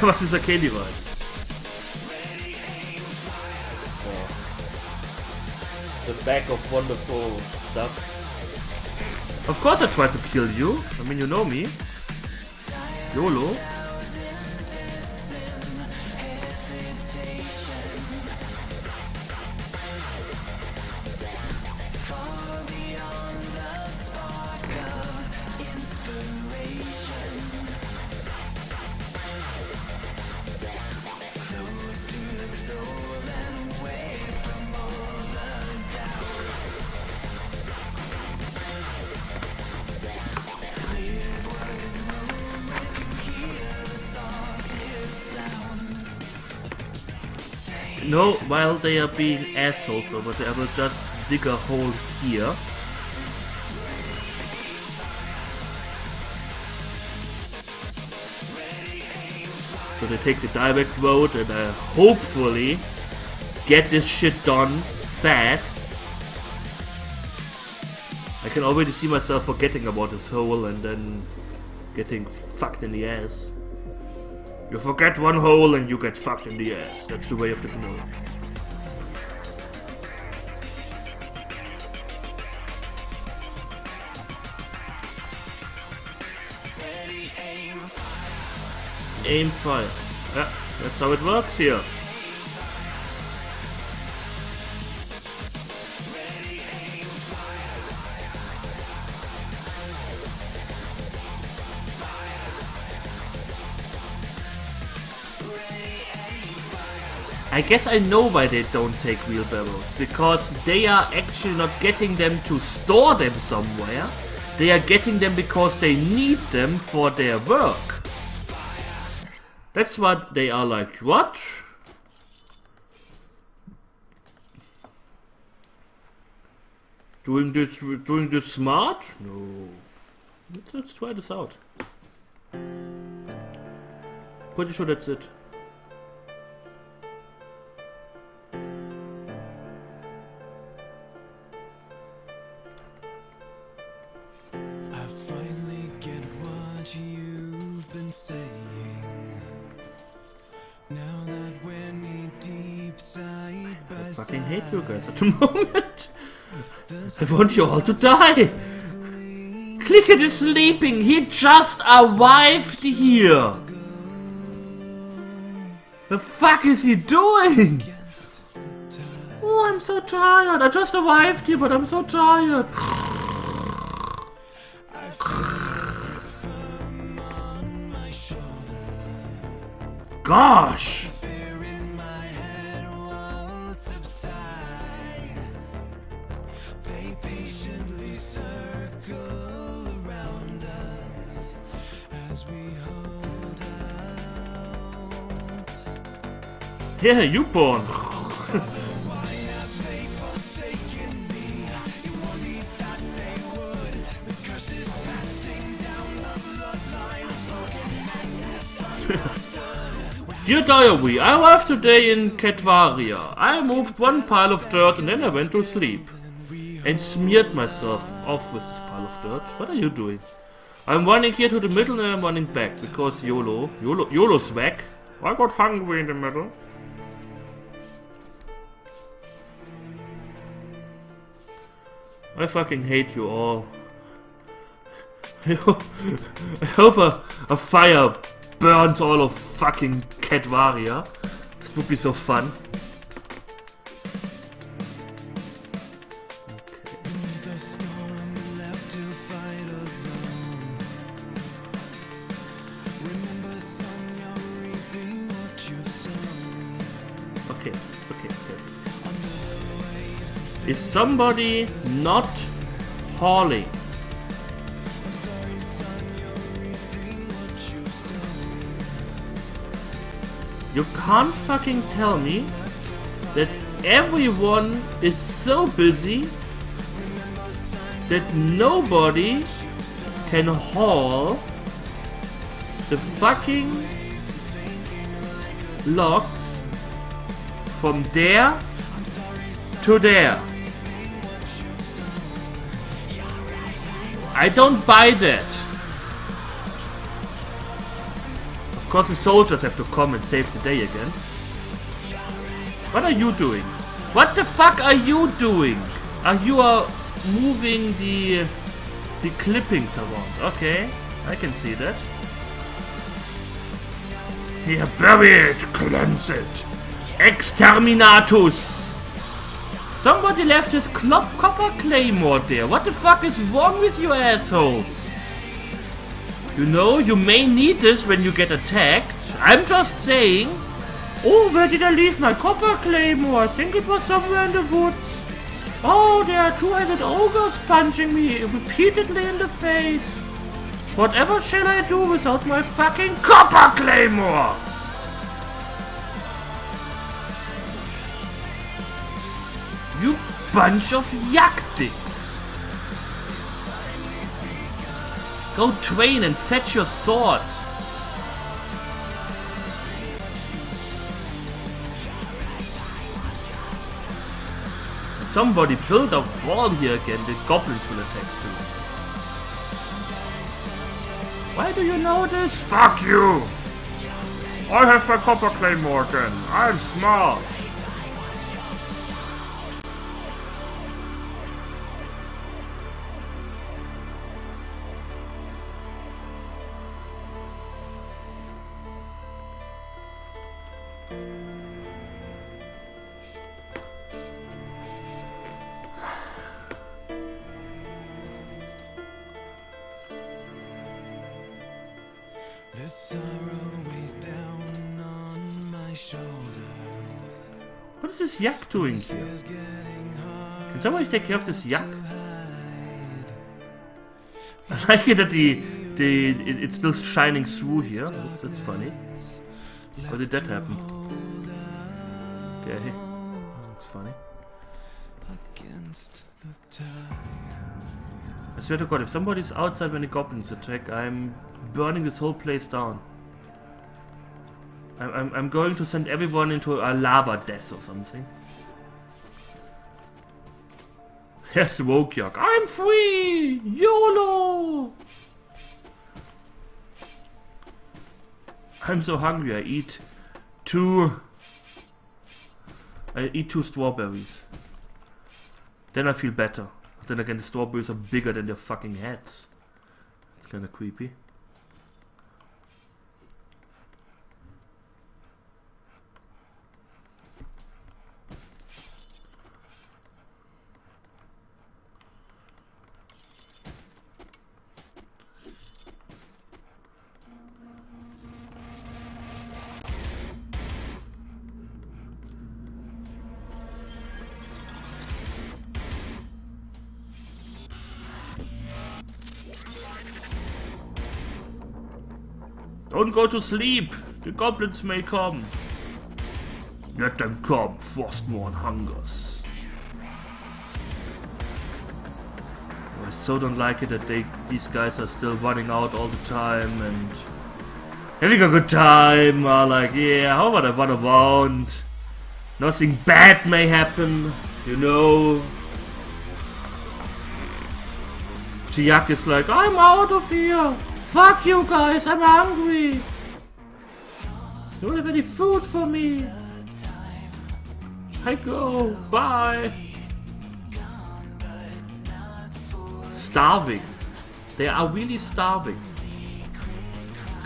Was dieser Candy weiß? The bag of wonderful stuff. Of course I tried to kill you. I mean, you know me. YOLO. No, while they are being assholes over there, I will just dig a hole here. So they take the direct road and uh, hopefully get this shit done fast. I can already see myself forgetting about this hole and then getting fucked in the ass. You forget one hole and you get fucked in the ass. That's the way of the canoe. Aim fire. Yeah, that's how it works here. I guess I know why they don't take wheelbarrows. Because they are actually not getting them to store them somewhere. They are getting them because they need them for their work. That's what they are like, what? Doing this, doing this smart? No. Let's, let's try this out. Pretty sure that's it. What you've been saying. Now that we're knee deep side by I fucking hate you guys at the moment. I want you all to die. Clickett is sleeping. He just arrived here. The fuck is he doing? Oh, I'm so tired. I just arrived here, but I'm so tired. Out. Yeah, you born. Dear Diary, I arrived today in Ketvaria. I moved one pile of dirt and then I went to sleep. And smeared myself off with this pile of dirt. What are you doing? I'm running here to the middle and I'm running back because YOLO. YOLO YOLO swag. I got hungry in the middle. I fucking hate you all. I hope a, a fire burns all of fucking Ketvaria. This would be so fun. Okay, okay. Is somebody not hauling? You can't fucking tell me that everyone is so busy that nobody can haul the fucking logs from there to there. I don't buy that. Course the soldiers have to come and save the day again. What are you doing? What the fuck are you doing? Are you are moving the the clippings around? Okay, I can see that. Here, bury it, cleanse it. Exterminatus! Somebody left his clop copper claymore there. What the fuck is wrong with you assholes? You know, you may need this when you get attacked. I'm just saying. Oh, where did I leave my copper claymore? Oh, I think it was somewhere in the woods. Oh, there are two-headed ogres punching me repeatedly in the face. Whatever shall I do without my fucking copper claymore? Oh? You bunch of yak dicks. Go train and fetch your sword. Somebody build a wall here again, the goblins will attack soon. Why do you know this? Fuck you! I have my copper claymore again. I'm smart. The sorrow weighs down on my shoulder. What is this yak doing here? Feels getting hard Can somebody take care of this yak? I like it that the the it, it's still shining through here. Oops, that's funny. How did that happen? Okay, it's funny. Against the tide. I swear to God, if somebody's outside when the goblins attack, I'm burning this whole place down. I'm, I'm, going to send everyone into a lava death or something. Yes, Wokyok. I'm free! YOLO! I'm so hungry, I eat two... I eat two strawberries. Then I feel better. Then again, the strawberries are bigger than their fucking heads. It's kind of creepy. Don't go to sleep! The goblins may come! Let them come, Frostmourne hungers. I so don't like it that they these guys are still running out all the time and having a good time. Are like, yeah, how about I run around? Nothing bad may happen, you know. Tiak is like, I'm out of here. Fuck you guys, I'm hungry. You don't have any food for me. I go. Bye. Starving. They are really starving.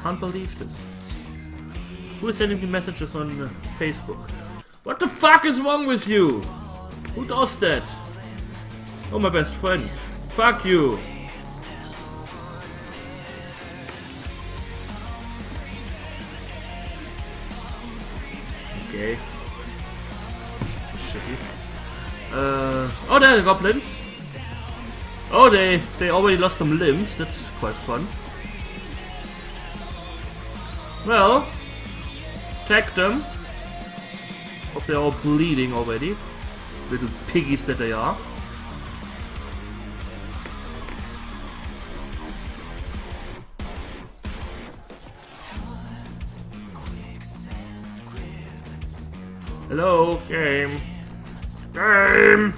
Can't believe this. Who is sending me messages on uh, Facebook? What the fuck is wrong with you? Who does that? Oh, my best friend. Fuck you. Shitty. Uh, oh, there are the goblins. Oh, they they already lost some limbs. That's quite fun. Well, attack them. Hope they're all bleeding already. Little piggies that they are. Hello, game. Game!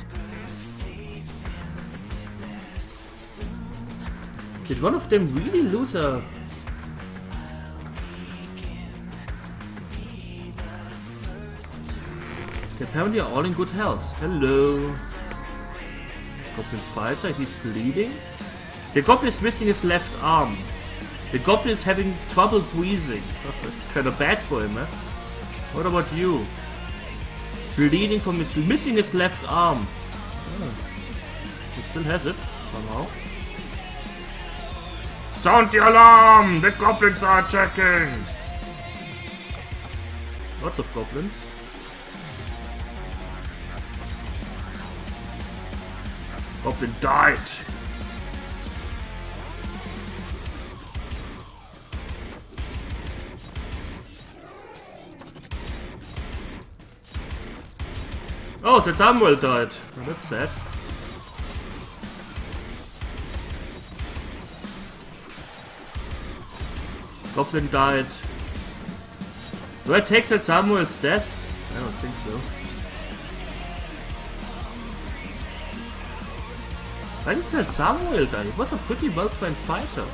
Did one of them really lose a... They apparently are all in good health. Hello. Goblin fighter, he's bleeding. The goblin is missing his left arm. The goblin is having trouble breathing. it's kind of bad for him, eh? What about you? Bleeding from his missing his left arm. Oh. He still has it somehow. Sound the alarm! The goblins are attacking! Lots of goblins. Goblin died! Oh, Sir Samuel died. That's sad. Goblin died. Do I take Sir Samuel's death? I don't think so. Why did Sir Samuel die? He was a pretty well-trained fighter.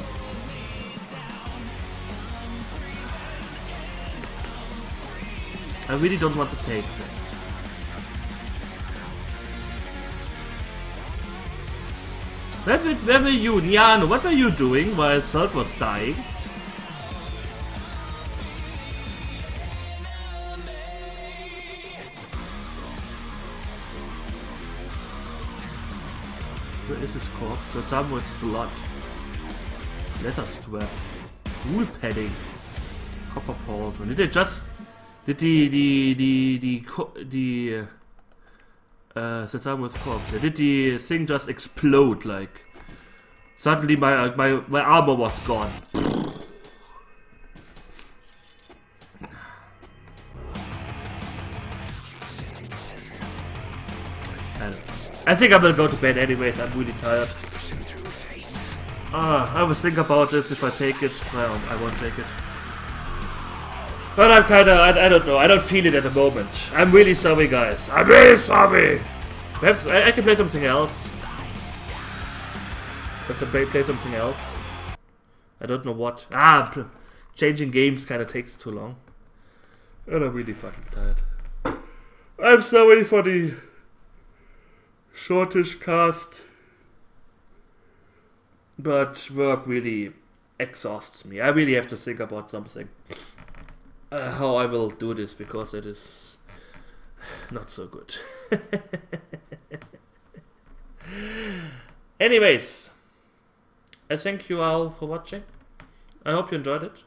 I really don't want to take that. Where, were- where were you, Niano? What were you doing while Salt was dying? Where is his corpse? That's Samuel's blood. Leather strap. Wool padding. Copper pauldron. Did they just... Did the... The... The... The... co- the uh, uh, uh, Samuel's corpse. uh, Did the thing just explode like... Suddenly my, my, my armor was gone. I think I will go to bed anyways, I'm really tired. Ah, I was thinking about this if I take it. Well, I won't take it. But I'm kinda, I, I don't know, I don't feel it at the moment. I'm really sorry guys. I'm really sorry! Perhaps I, I can play something else. Play, play something else. I don't know what. Ah, changing games kinda takes too long. And I'm really fucking tired. I'm sorry for the shortish cast. But work really exhausts me. I really have to think about something. Uh, how I will do this because it is not so good. Anyways, I thank you all for watching. I hope you enjoyed it.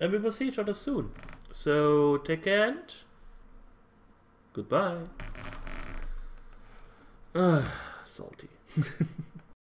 And we will see each other soon. So take care and goodbye. Ah, salty.